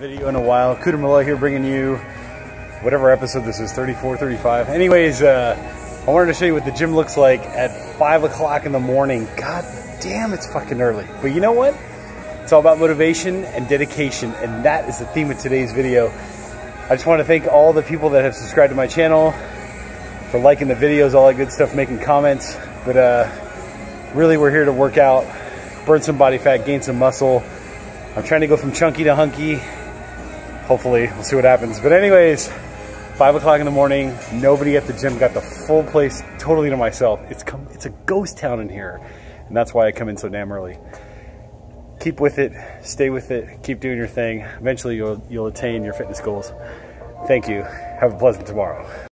video in a while. Malloy here bringing you whatever episode this is, 34, 35. Anyways, uh, I wanted to show you what the gym looks like at 5 o'clock in the morning. God damn, it's fucking early. But you know what? It's all about motivation and dedication, and that is the theme of today's video. I just want to thank all the people that have subscribed to my channel, for liking the videos, all that good stuff, making comments. But uh, really, we're here to work out, burn some body fat, gain some muscle. I'm trying to go from chunky to hunky. Hopefully, we'll see what happens. But anyways, five o'clock in the morning, nobody at the gym, got the full place totally to myself. It's come, it's a ghost town in here. And that's why I come in so damn early. Keep with it, stay with it, keep doing your thing. Eventually you'll, you'll attain your fitness goals. Thank you. Have a pleasant tomorrow.